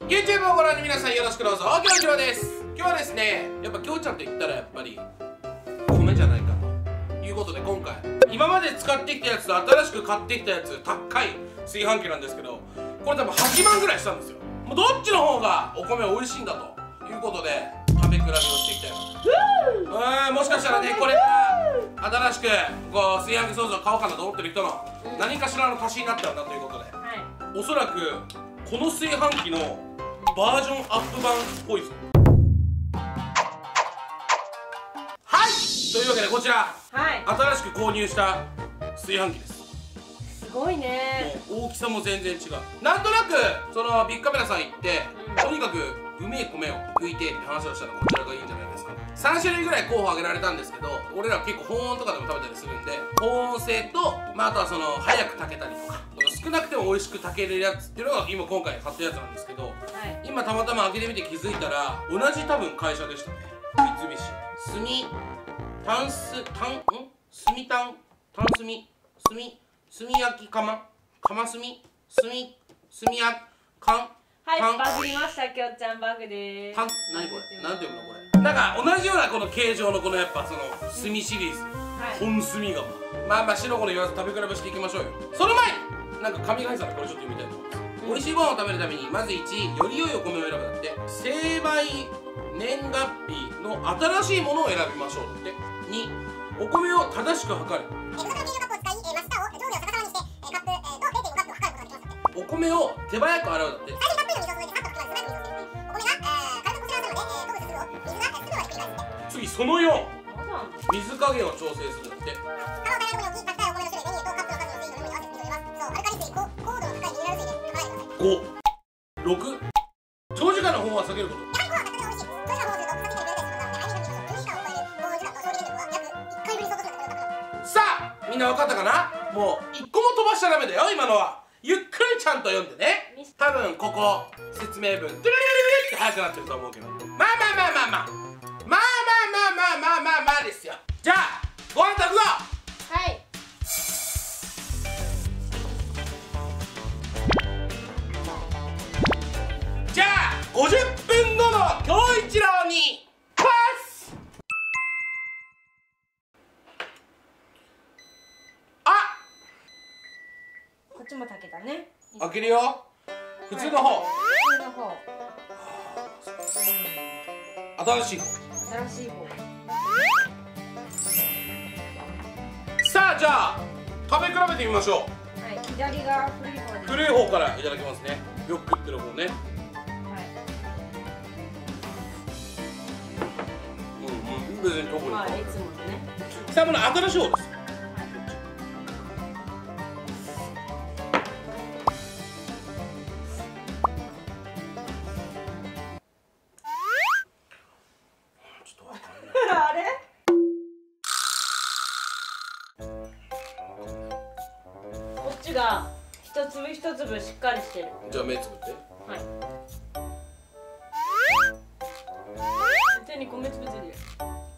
YouTube をご覧の皆さんよろしくどうぞ。きょうちろうです。今日はですねやっぱきょうちゃんと言ったらやっぱり米じゃないかと。いうことで今回今まで使ってきたやつと新しく買ってきたやつ高い炊飯器なんですけどこれ多分8万ぐらいしたんですよ。もうどっちの方がお米美味しいんだと。いうことで食べ比べをしていきたいなうんもしかしたらねこれ新しくこう炊飯器ソースを買おうかなと思ってる人の何かしらの足しになっちゃうなということで。はい。おそらくこの炊飯器のバージョンアップ版っぽいですはい！というわけでこちら。はい。新しく購入した炊飯器です。すごいね。大きさも全然違う。なんとなくそのビッグカメラさん行って、うん。とにかくうめえ米を拭いてって話をしたらこちらがいいんじゃないですか。3種類ぐらい候補挙げられたんですけど俺ら結構保温とかでも食べたりするんで保温性と、まあ、あとはその早く炊けたりとか少なくても美味しく炊けるやつっていうのが今今回買ったやつなんですけどはい。今たまたま開けてみて気づいたら同じ多分会社でした。ね三菱。炭炭ス炭ん炭炭炭炭炭炭焼き釜釜炭炭炭焼炭はい炭バグりましたきょうちゃんバグでーす炭何これ何て読むのこれなんか同じようなこの形状のこのやっぱその炭シリーズはい本炭釜まあまあ白子の言わず食べ比べしていきましょうよその前になんか神が入ってたこれちょっと読みたいと思います、美味しいご飯を食べるためにまず1より良いお米を選ぶだって。精米年月日の新しいものを選びましょうって。2お米を正しく測る。お米を手早く洗うだって。次その4水加減を調整するって。5六。長時間の本は避けること。さあみんな分かったかな？もう1個も飛ばしちゃダメだよ今のは。ゆっくりちゃんと読んでね。多分ここ説明文ドゥルルルルって早くなってると思うけどまあまあまあまあまあまあまあまあまあまあまあまあですよじゃあご飯炊くぞっちも炊けたね。開けるよ。普通の方。普通の方。新しい方。新しい方。さあじゃあ食べ比べてみましょう。はい左が古い方古い方からいただきますね。よく食ってる方ね。はい。うんうん。別に特にまあいつものね。さあもの新しい方ですが一粒一粒しっかりしてる。じゃあ目つぶって。はい。手に米粒ついてる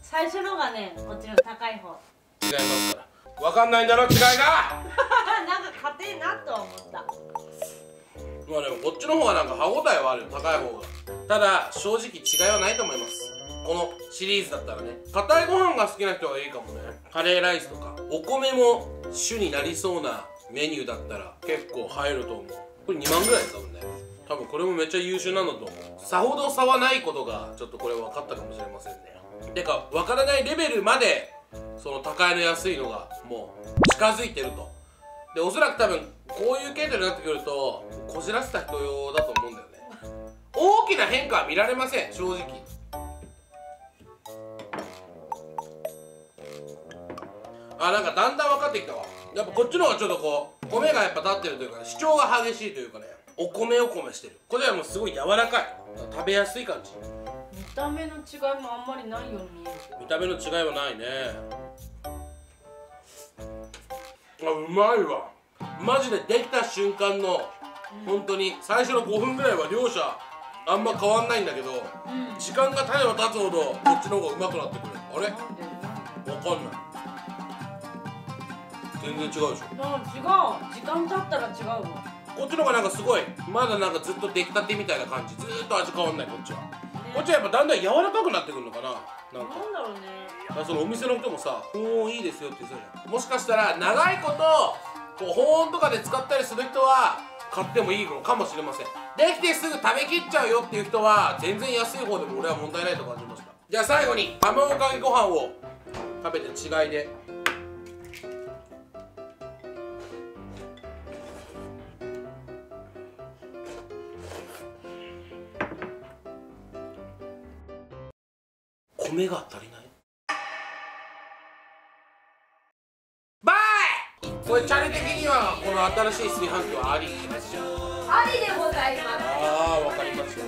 最初のがねこっちの高い方。違いますから。わかんないんだろ違いが。なんか硬いなとは思った。まあでもこっちの方がなんか歯応えはあるよ高い方が。ただ正直違いはないと思います。このシリーズだったらね。硬いご飯が好きな人はいいかもね。カレーライスとか。お米も主になりそうなメニューだったら結構入ると思う。これ2万ぐらい多分ね。多分これもめっちゃ優秀なんだと。思うさほど差はないことがちょっとこれ分かったかもしれませんね。てか分からないレベルまでその高いの安いのがもう近づいてると。でおそらく多分こういう系統になってくるとこじらせた人用だと思うんだよね。大きな変化は見られません正直。あなんかだんだん分かってきたわ。やっぱこっちの方がちょっとこう米がやっぱ立ってるというか、ね、主張が激しいというかねお米お米してる。これはもうすごい柔らかい。食べやすい感じ。見た目の違いもあんまりないように見える見た目の違いはないね。あうまいわ。マジでできた瞬間の本当に最初の5分ぐらいは両者あんま変わんないんだけどうん。時間が経てば経つほどこっちの方がうまくなってくる。あれ？わかんない全然違うでしょ。あ違う。時間経ったら違うわ。こっちの方がなんかすごいまだなんかずっと出来たてみたいな感じ。ずーっと味変わんないこっちは。こっちはやっぱだんだん柔らかくなってくるのかな。なんか。なんだろうね。だからそのお店の人もさ「おおいいですよ」って言ってたじゃん。もしかしたら長いことこう保温とかで使ったりする人は買ってもいいのかもしれません。できてすぐ食べきっちゃうよっていう人は全然安い方でも俺は問題ないと感じましたじゃあ最後に卵かけご飯を食べて違いで米が足りない？バイ！これチャレ的にはこの新しい炊飯器はありありでございます。ああわかりますよ